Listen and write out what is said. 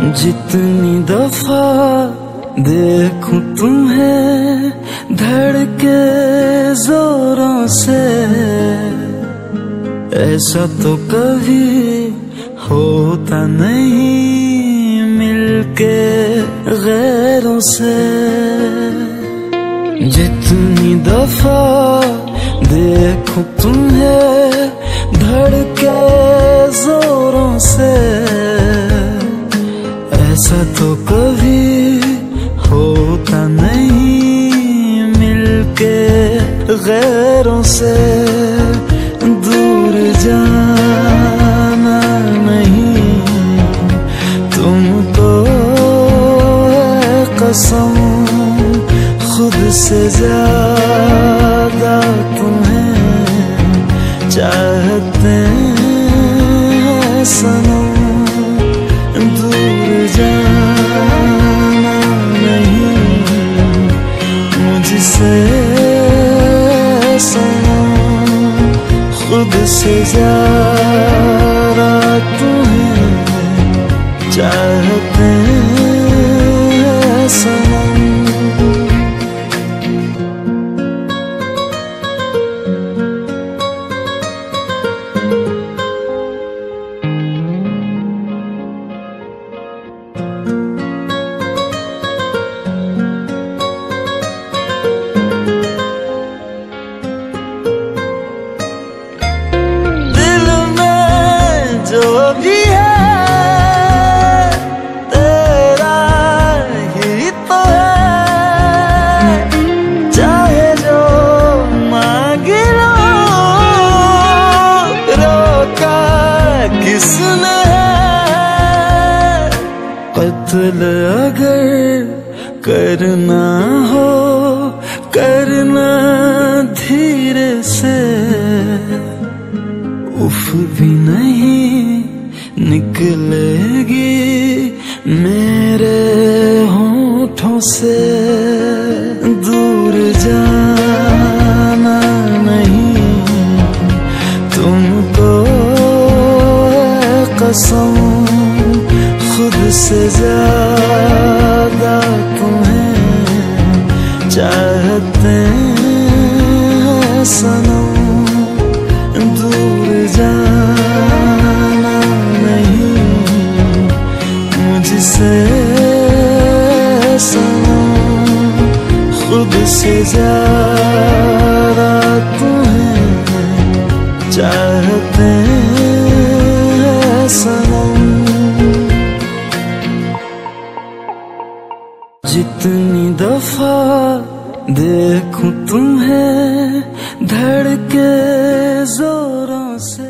جتنی دفعہ دیکھوں تمہیں دھڑ کے زوروں سے، ایسا تو کبھی ہوتا نہیں مل کے غیروں سے۔ جتنی دفعہ دیکھوں تمہیں ایسا تو کبھی ہوتا نہیں۔ مل کے غیروں سے دور جانا نہیں۔ تم تو قسم خود سے زیادہ خود سے زیادہ قتل اگر کرنا ہو، کرنا دھیرے سے۔ اف بھی نہیں نکلے گی میرے ہونٹوں سے۔ دور جانا نہیں، تم کو قسم۔ خود سے زیادہ تمہیں چاہتے ہیں سنم دور جانا نہیں مجھ سے سنم خود سے زیادہ کتنی دفعہ دیکھوں تمہیں دھڑ کے زوروں سے۔